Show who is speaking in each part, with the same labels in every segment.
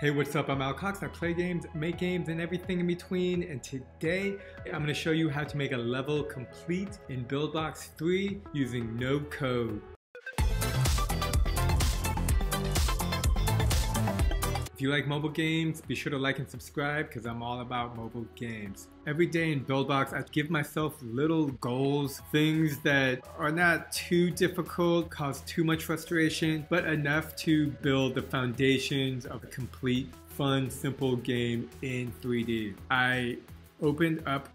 Speaker 1: Hey, what's up? I'm Al Cox. I play games, make games, and everything in between. And today, I'm going to show you how to make a level complete in BuildBox 3 using no code. If you like mobile games, be sure to like and subscribe because I'm all about mobile games. Every day in BuildBox, I give myself little goals, things that are not too difficult, cause too much frustration, but enough to build the foundations of a complete, fun, simple game in 3D. I opened up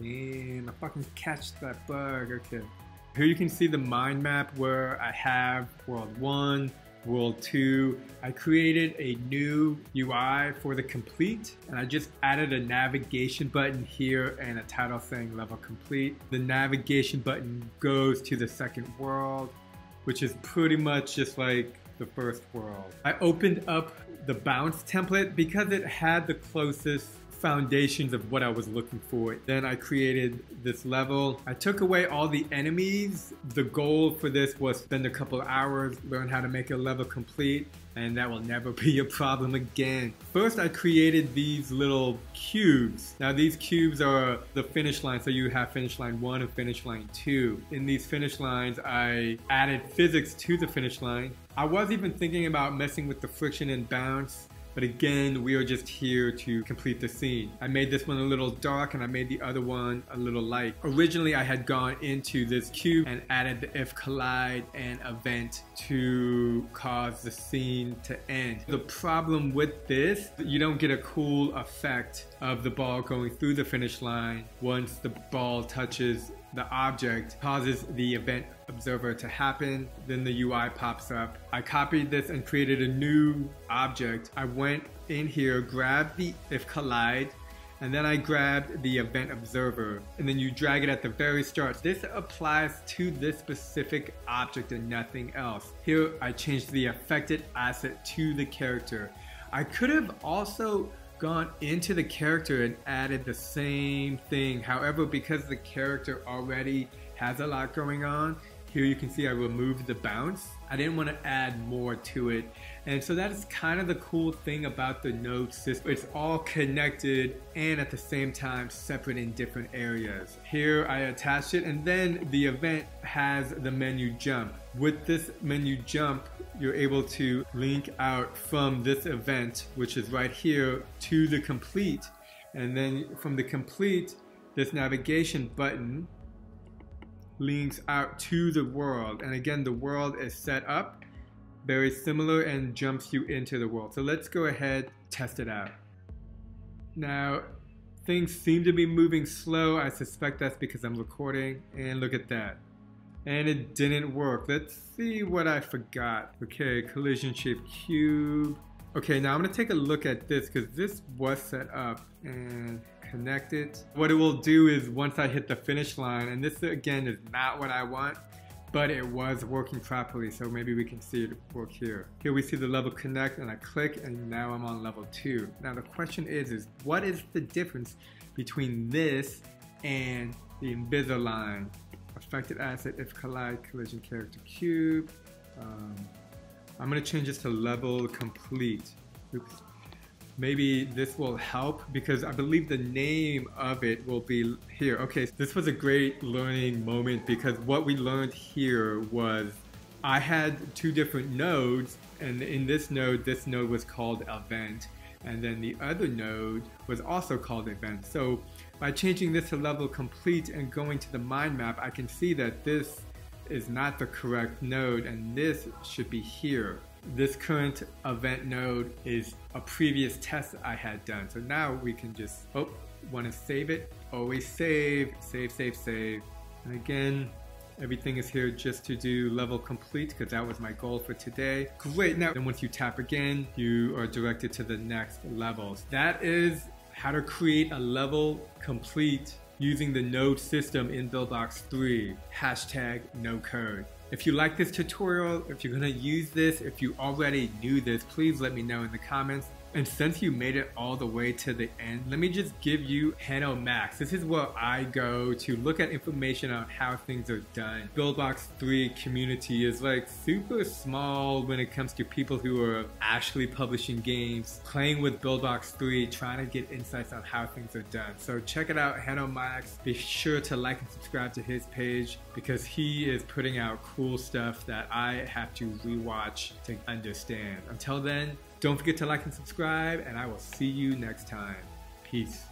Speaker 1: Damn, I fucking catch that bug. Okay. Here you can see the mind map where I have world one, World 2. I created a new UI for the complete and I just added a navigation button here and a title saying level complete. The navigation button goes to the second world, which is pretty much just like the first world. I opened up the bounce template because it had the closest foundations of what I was looking for. Then I created this level. I took away all the enemies. The goal for this was spend a couple hours, learn how to make a level complete, and that will never be a problem again. First, I created these little cubes. Now these cubes are the finish line, so you have finish line one and finish line two. In these finish lines, I added physics to the finish line. I was even thinking about messing with the friction and bounce but again, we are just here to complete the scene. I made this one a little dark and I made the other one a little light. Originally, I had gone into this cube and added the if collide and event to cause the scene to end. The problem with this, you don't get a cool effect of the ball going through the finish line once the ball touches the object causes the event observer to happen, then the UI pops up. I copied this and created a new object. I went in here, grabbed the if collide, and then I grabbed the event observer and then you drag it at the very start. This applies to this specific object and nothing else. Here I changed the affected asset to the character. I could have also gone into the character and added the same thing. However, because the character already has a lot going on, here you can see I removed the bounce. I didn't want to add more to it. And so that is kind of the cool thing about the node system. It's all connected and at the same time separate in different areas. Here I attach it and then the event has the menu jump. With this menu jump, you're able to link out from this event, which is right here, to the complete. And then from the complete, this navigation button links out to the world. And again, the world is set up very similar and jumps you into the world. So let's go ahead, test it out. Now, things seem to be moving slow. I suspect that's because I'm recording. And look at that and it didn't work. Let's see what I forgot. Okay, collision shape cube. Okay, now I'm gonna take a look at this because this was set up and connect it. What it will do is once I hit the finish line, and this again is not what I want, but it was working properly, so maybe we can see it work here. Here we see the level connect and I click and now I'm on level two. Now the question is, is what is the difference between this and the Invisalign affected asset if collide collision character cube. Um, I'm gonna change this to level complete. Oops. Maybe this will help because I believe the name of it will be here. Okay, this was a great learning moment because what we learned here was I had two different nodes and in this node, this node was called event and then the other node was also called event. So by changing this to level complete and going to the mind map, I can see that this is not the correct node and this should be here. This current event node is a previous test I had done. So now we can just, oh, want to save it, always save, save, save, save. And again, Everything is here just to do level complete because that was my goal for today. Great, now then once you tap again, you are directed to the next levels. That is how to create a level complete using the node system in BuildBox 3, hashtag no code. If you like this tutorial, if you're gonna use this, if you already knew this, please let me know in the comments. And since you made it all the way to the end, let me just give you Hano Max. This is where I go to look at information on how things are done. Buildbox 3 community is like super small when it comes to people who are actually publishing games, playing with Buildbox 3, trying to get insights on how things are done. So check it out, Hano Max. Be sure to like and subscribe to his page because he is putting out cool stuff that I have to rewatch to understand. Until then, don't forget to like and subscribe, and I will see you next time. Peace.